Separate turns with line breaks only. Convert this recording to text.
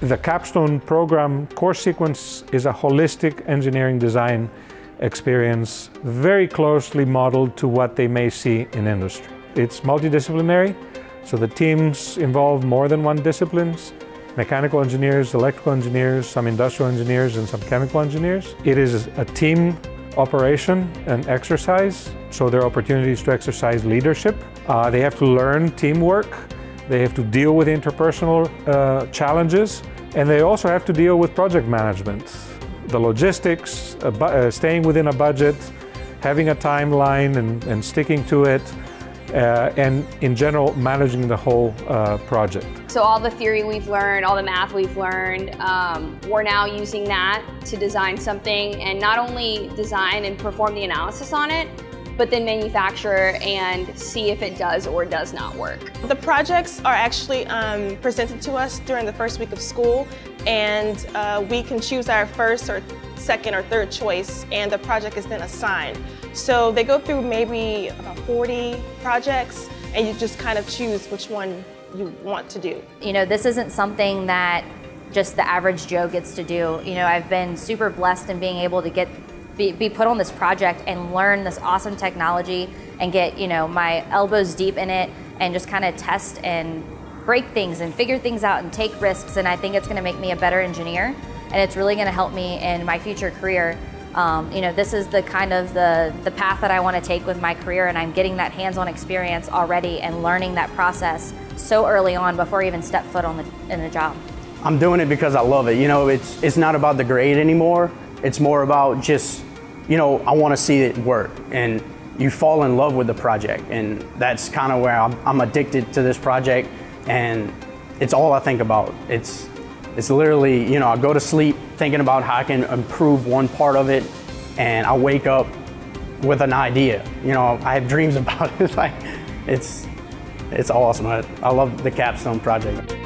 The capstone program course sequence is a holistic engineering design experience very closely modeled to what they may see in industry. It's multidisciplinary, so the teams involve more than one disciplines, mechanical engineers, electrical engineers, some industrial engineers, and some chemical engineers. It is a team operation and exercise, so there are opportunities to exercise leadership. Uh, they have to learn teamwork, they have to deal with interpersonal uh, challenges, and they also have to deal with project management. The logistics, uh, staying within a budget, having a timeline and, and sticking to it, uh, and in general, managing the whole uh, project.
So all the theory we've learned, all the math we've learned, um, we're now using that to design something and not only design and perform the analysis on it, but then manufacture and see if it does or does not work.
The projects are actually um, presented to us during the first week of school and uh, we can choose our first or second or third choice and the project is then assigned. So they go through maybe about 40 projects and you just kind of choose which one you want to do.
You know, this isn't something that just the average Joe gets to do. You know, I've been super blessed in being able to get be, be put on this project and learn this awesome technology and get, you know, my elbows deep in it and just kind of test and break things and figure things out and take risks. And I think it's going to make me a better engineer and it's really going to help me in my future career. Um, you know, this is the kind of the, the path that I want to take with my career and I'm getting that hands-on experience already and learning that process so early on before I even step foot on the, in the job.
I'm doing it because I love it. You know, it's, it's not about the grade anymore. It's more about just you know, I want to see it work. And you fall in love with the project. And that's kind of where I'm, I'm, addicted to this project. And it's all I think about. It's, it's literally, you know, I go to sleep thinking about how I can improve one part of it. And I wake up with an idea. You know, I have dreams about it. like, it's, it's awesome. I, I love the capstone project.